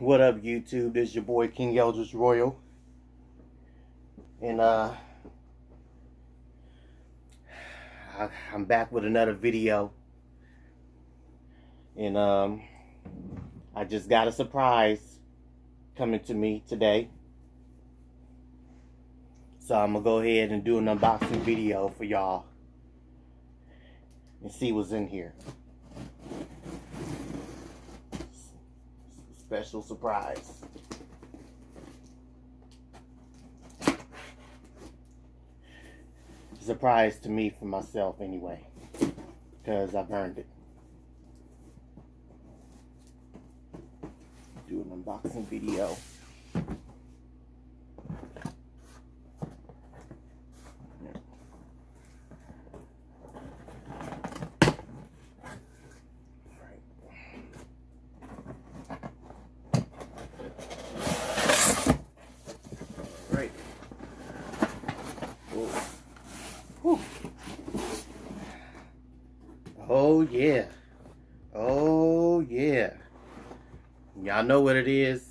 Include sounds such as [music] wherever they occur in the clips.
What up, YouTube? This is your boy King Eldridge Royal. And uh I, I'm back with another video. And um I just got a surprise coming to me today. So I'm gonna go ahead and do an unboxing video for y'all and see what's in here. Special surprise. Surprise to me for myself anyway. Because I've earned it. Do an unboxing video. Right. Oh yeah. Oh yeah. Y'all know what it is.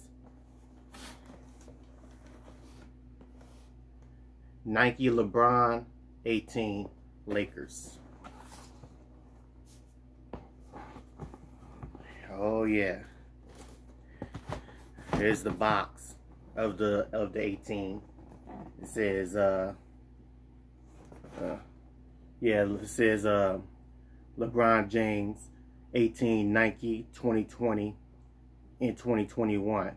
Nike LeBron 18 Lakers. Oh yeah. Here's the box of the of the 18. It says uh uh yeah, it says uh LeBron James 18 Nike 2020 in 2021.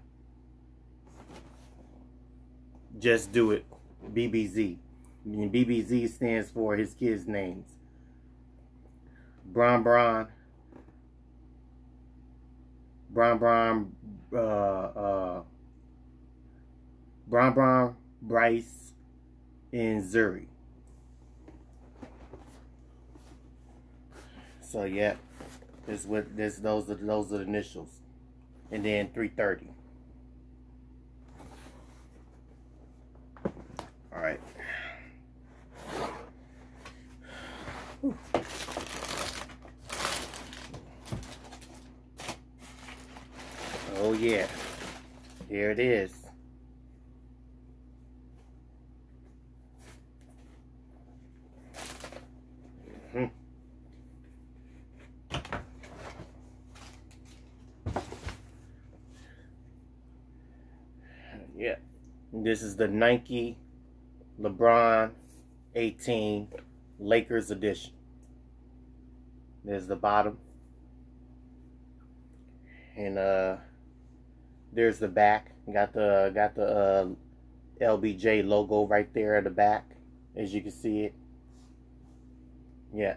Just do it. BBZ. And BBZ stands for his kids' names. Bron Bron. Bron Bron uh uh Bron Bron, Bryce, and Zhuri. So yeah, this what this those are those are the initials, and then 330. All right. Oh yeah, here it is. Hmm. Yeah. This is the Nike LeBron 18 Lakers edition. There's the bottom. And uh there's the back. Got the got the uh LBJ logo right there at the back as you can see it. Yeah.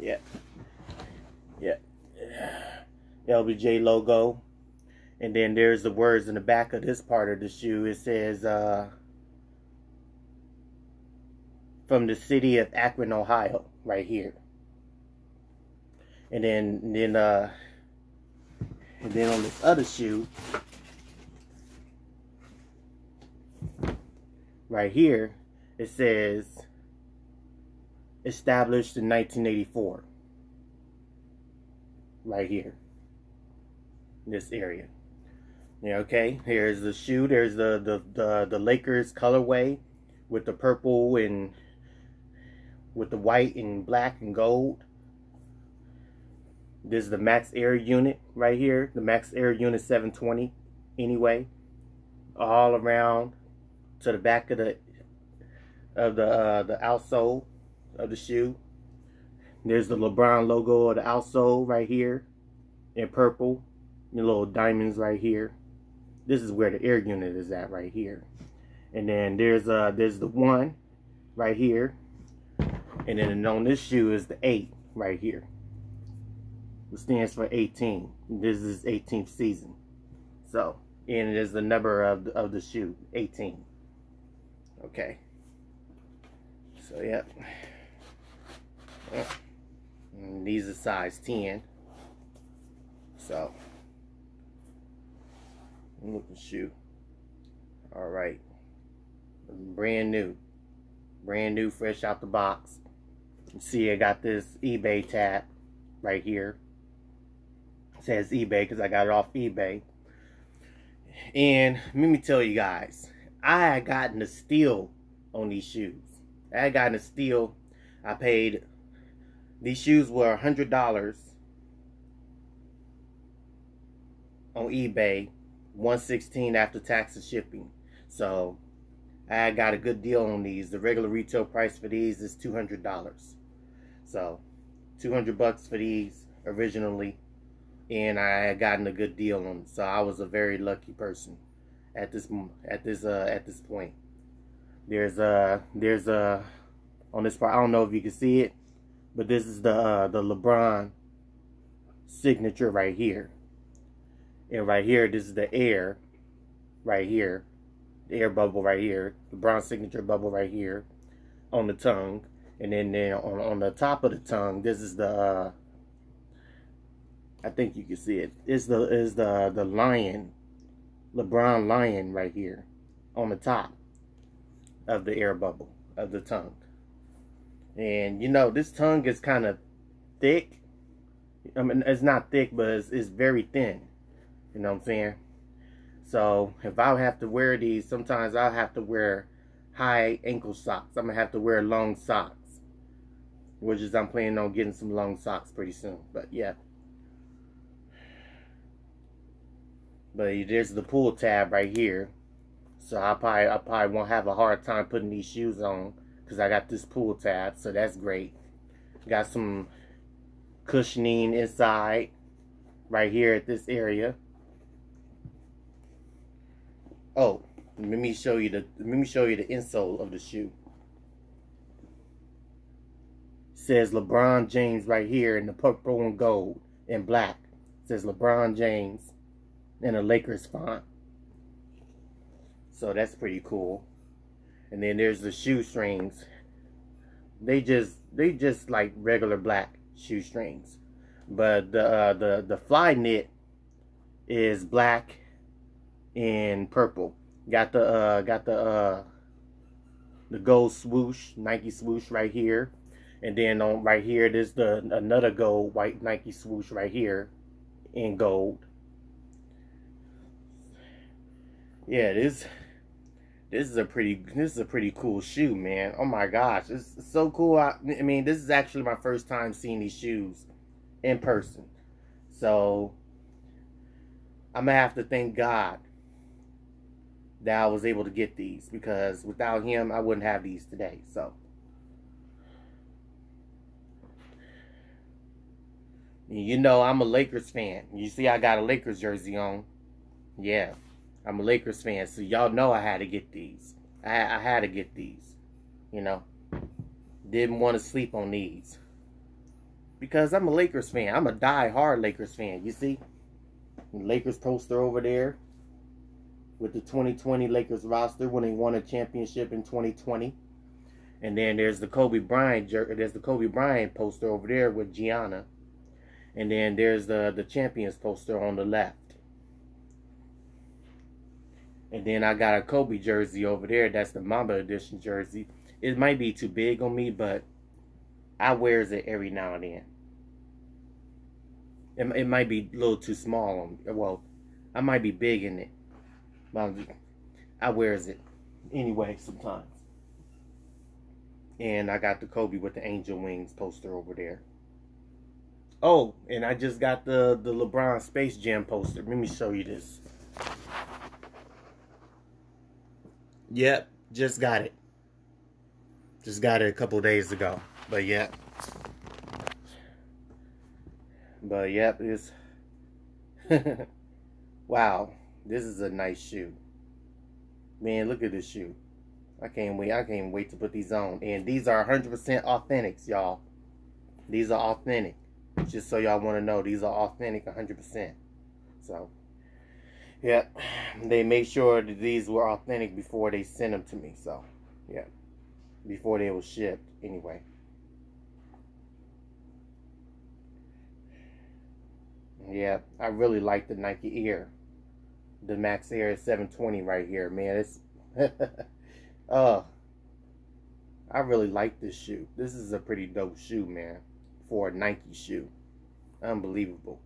Yeah. Yeah. LBJ logo. And then there's the words in the back of this part of the shoe. It says, uh, from the city of Akron, Ohio, right here. And then, and then, uh, and then on this other shoe, right here, it says established in 1984. Right here. This area. Yeah, okay. Here's the shoe. There's the, the, the, the Lakers colorway with the purple and with the white and black and gold. This is the Max Air unit right here. The Max Air unit 720 anyway. All around to the back of the of the uh, the outsole of the shoe. There's the LeBron logo of the outsole right here in purple. The little diamonds right here. This is where the air unit is at right here. And then there's uh there's the one right here. And then on this shoe is the eight right here. It stands for 18. This is 18th season. So, and it is the number of the, of the shoe, 18. Okay. So, yep. yep. And these are size 10. So, look at the shoe. All right. Brand new. Brand new, fresh out the box. You see, I got this eBay tab right here. It says eBay because I got it off eBay. And let me tell you guys, I had gotten a steal on these shoes. I had gotten a steal. I paid, these shoes were $100 on eBay, 116 after tax and shipping. So I got a good deal on these. The regular retail price for these is $200. So 200 bucks for these originally and I had gotten a good deal on them. So I was a very lucky person at this at this uh at this point. There's a there's a on this part I don't know if you can see it, but this is the uh, the LeBron signature right here. And right here, this is the air right here. The air bubble right here. The LeBron signature bubble right here on the tongue. And then, then on, on the top of the tongue, this is the uh, I think you can see it. Is the is the the lion, LeBron lion right here, on the top of the air bubble of the tongue. And you know this tongue is kind of thick. I mean it's not thick, but it's, it's very thin. You know what I'm saying? So if I have to wear these, sometimes I'll have to wear high ankle socks. I'm gonna have to wear long socks. Which is I'm planning on getting some long socks pretty soon. But yeah. But there's the pull tab right here. So I probably I probably won't have a hard time putting these shoes on because I got this pull tab, so that's great. Got some cushioning inside right here at this area. Oh, let me show you the let me show you the insole of the shoe. It says LeBron James right here in the purple and gold and black. It says LeBron James in a Lakers font. So that's pretty cool. And then there's the shoestrings. They just they just like regular black shoestrings. But the uh, the the Flyknit is black and purple. Got the uh got the uh the gold swoosh, Nike swoosh right here. And then on right here there's the another gold white Nike swoosh right here in gold. yeah, this this is a pretty this is a pretty cool shoe, man. Oh my gosh, it's so cool. I, I mean, this is actually my first time seeing these shoes in person, so I'm gonna have to thank God that I was able to get these because without him, I wouldn't have these today. So. You know, I'm a Lakers fan. You see, I got a Lakers jersey on. Yeah. I'm a Lakers fan, so y'all know I had to get these. I, I had to get these. You know, didn't want to sleep on these because I'm a Lakers fan. I'm a die-hard Lakers fan. You see, Lakers poster over there with the 2020 Lakers roster when they won a championship in 2020. And then there's the Kobe Bryant there's the Kobe Bryant poster over there with Gianna. And then there's the the champions poster on the left. And then I got a Kobe jersey over there. That's the Mamba edition jersey. It might be too big on me, but I wears it every now and then. It, it might be a little too small on me. Well, I might be big in it. But I wears it anyway sometimes. And I got the Kobe with the angel wings poster over there. Oh, and I just got the, the LeBron Space Jam poster. Let me show you this. Yep, just got it. Just got it a couple days ago. But yep. But yep, it's [laughs] wow. This is a nice shoe. Man, look at this shoe. I can't wait. I can't wait to put these on. And these are 100% authentics, y'all. These are authentic. Just so y'all want to know, these are authentic 100%. So, yeah, they made sure that these were authentic before they sent them to me. So, yeah, before they were shipped, anyway. Yeah, I really like the Nike Air, the Max Air 720 right here, man. It's Uh, [laughs] I really like this shoe. This is a pretty dope shoe, man, for a Nike shoe. Unbelievable.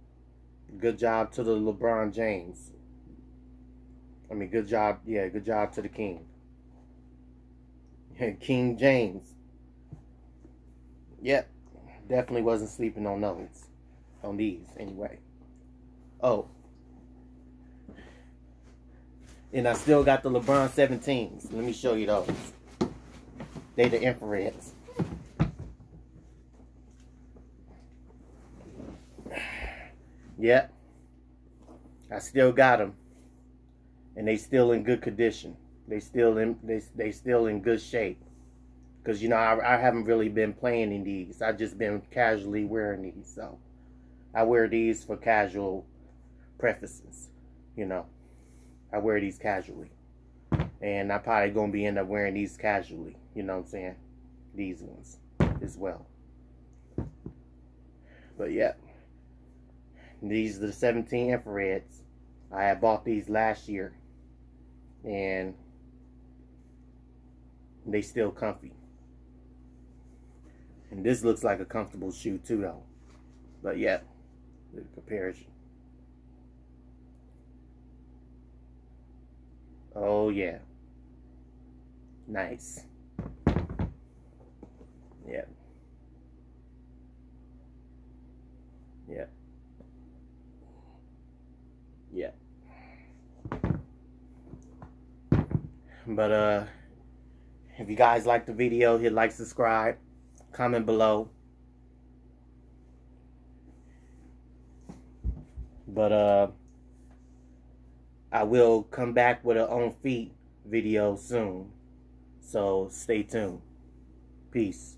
Good job to the LeBron James. I mean, good job. Yeah, good job to the King. [laughs] King James. Yep. Definitely wasn't sleeping on those. On these, anyway. Oh. And I still got the LeBron 17s. Let me show you those. They the infrareds. [sighs] Yep. I still got them. And they still in good condition. They still in they they still in good shape. Cause you know I, I haven't really been playing in these. I've just been casually wearing these. So I wear these for casual prefaces. You know. I wear these casually. And I probably gonna be end up wearing these casually. You know what I'm saying? These ones as well. But yeah. These are the 17 infrareds. I had bought these last year. And they still comfy. And this looks like a comfortable shoe too though. But yeah, the comparison. Oh yeah. Nice. Yeah. Yeah. But uh if you guys like the video, hit like, subscribe, comment below. But uh I will come back with an on feet video soon. So stay tuned. Peace.